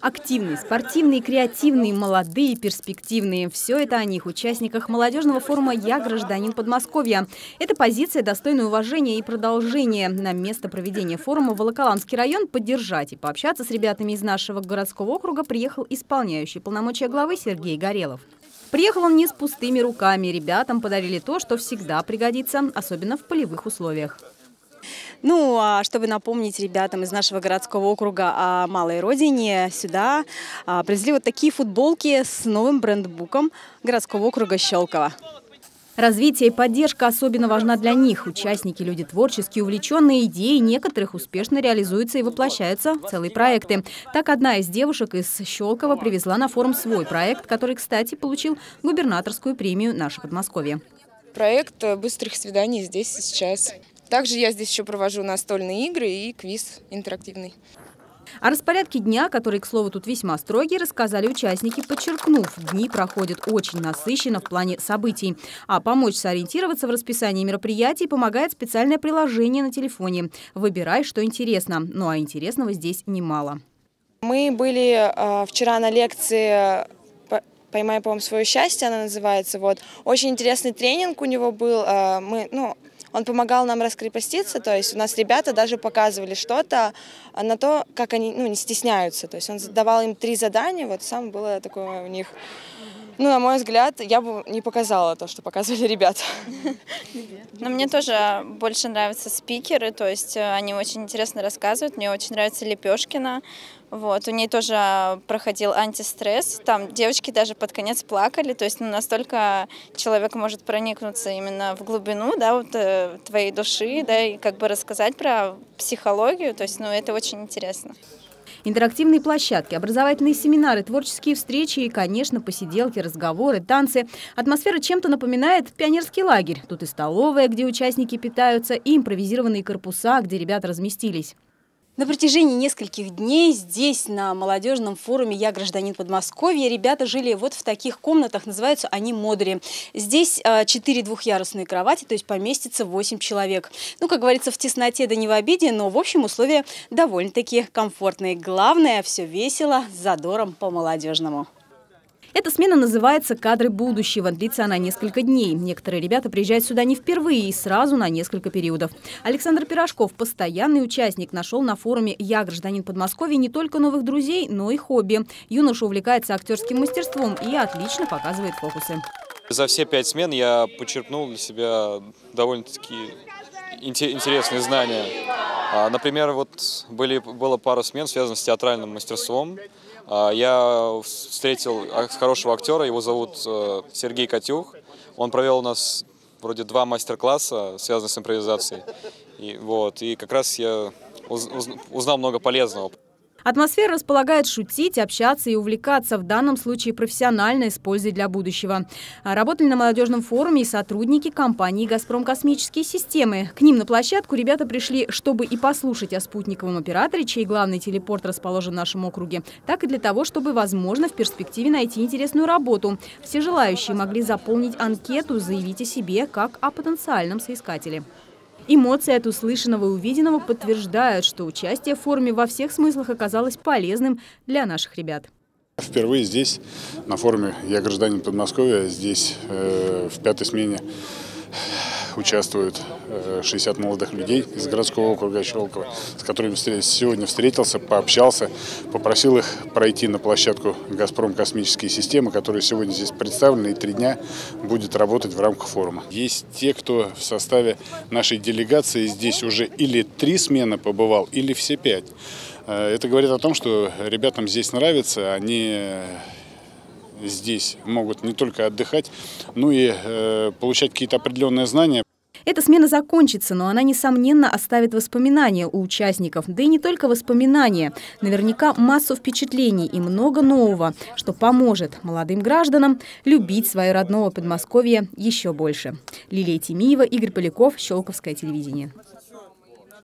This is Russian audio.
Активные, спортивные, креативные, молодые, перспективные. Все это о них, участниках молодежного форума «Я гражданин Подмосковья». Эта позиция достойна уважения и продолжения. На место проведения форума Волоколамский район поддержать и пообщаться с ребятами из нашего городского округа приехал исполняющий полномочия главы Сергей Горелов. Приехал он не с пустыми руками. Ребятам подарили то, что всегда пригодится, особенно в полевых условиях. Ну, а чтобы напомнить ребятам из нашего городского округа о малой родине, сюда а, привезли вот такие футболки с новым брендбуком городского округа Щелково. Развитие и поддержка особенно важна для них. Участники – люди творческие, увлеченные, идеи некоторых успешно реализуются и воплощаются целые проекты. Так, одна из девушек из Щелкова привезла на форум свой проект, который, кстати, получил губернаторскую премию «Наше Подмосковье». Проект быстрых свиданий здесь и сейчас. Также я здесь еще провожу настольные игры и квиз интерактивный. О распорядке дня, который, к слову, тут весьма строгий, рассказали участники, подчеркнув, дни проходят очень насыщенно в плане событий. А помочь сориентироваться в расписании мероприятий помогает специальное приложение на телефоне. Выбирай, что интересно. Ну а интересного здесь немало. Мы были э, вчера на лекции «Поймай, по-моему, свое счастье», она называется. Вот. Очень интересный тренинг у него был. Э, мы, ну, он помогал нам раскрепоститься, то есть у нас ребята даже показывали что-то на то, как они ну, не стесняются. То есть он давал им три задания, вот сам было такое у них ну, на мой взгляд, я бы не показала то, что показывали ребята. Но мне тоже больше нравятся спикеры, то есть э, они очень интересно рассказывают. Мне очень нравится Лепешкина. Вот, у ней тоже проходил антистресс. Там девочки даже под конец плакали, то есть ну, настолько человек может проникнуться именно в глубину, да, вот э, твоей души, да, и как бы рассказать про психологию, то есть, ну, это очень интересно. Интерактивные площадки, образовательные семинары, творческие встречи и, конечно, посиделки, разговоры, танцы. Атмосфера чем-то напоминает пионерский лагерь. Тут и столовая, где участники питаются, и импровизированные корпуса, где ребята разместились. На протяжении нескольких дней здесь, на молодежном форуме «Я гражданин Подмосковья», ребята жили вот в таких комнатах, называются они модули. Здесь а, четыре двухъярусные кровати, то есть поместится 8 человек. Ну, как говорится, в тесноте да не в обиде, но, в общем, условия довольно-таки комфортные. Главное, все весело, с задором по-молодежному. Эта смена называется «Кадры будущего». Длится она несколько дней. Некоторые ребята приезжают сюда не впервые и сразу на несколько периодов. Александр Пирожков, постоянный участник, нашел на форуме «Я гражданин Подмосковья» не только новых друзей, но и хобби. Юноша увлекается актерским мастерством и отлично показывает фокусы. За все пять смен я почерпнул для себя довольно-таки интересные знания. А, например, вот были, было пару смен, связанных с театральным мастерством. А, я встретил хорошего актера, его зовут э, Сергей Катюх. Он провел у нас вроде два мастер-класса, связанных с импровизацией. И, вот, и как раз я узнал много полезного. Атмосфера располагает шутить, общаться и увлекаться, в данном случае профессионально, с пользой для будущего. Работали на молодежном форуме и сотрудники компании «Газпром Космические системы». К ним на площадку ребята пришли, чтобы и послушать о спутниковом операторе, чей главный телепорт расположен в нашем округе, так и для того, чтобы, возможно, в перспективе найти интересную работу. Все желающие могли заполнить анкету, заявить о себе как о потенциальном соискателе. Эмоции от услышанного и увиденного подтверждают, что участие в форуме во всех смыслах оказалось полезным для наших ребят. Впервые здесь, на форуме «Я гражданин Подмосковья», здесь э, в пятой смене участвуют 60 э, молодых людей из городского округа Щелково, с которыми сегодня встретился, пообщался, попросил их пройти на площадку «Газпром Космические системы», которая сегодня здесь представлена и три дня будет работать в рамках форума. Есть те, кто в составе нашей делегации здесь уже или три смены побывал, или все пять. Э, это говорит о том, что ребятам здесь нравится, они здесь могут не только отдыхать, но и э, получать какие-то определенные знания. Эта смена закончится, но она, несомненно, оставит воспоминания у участников. Да и не только воспоминания. Наверняка массу впечатлений и много нового, что поможет молодым гражданам любить свое родное Подмосковье еще больше. Лилия Тимиева, Игорь Поляков, Щелковское телевидение.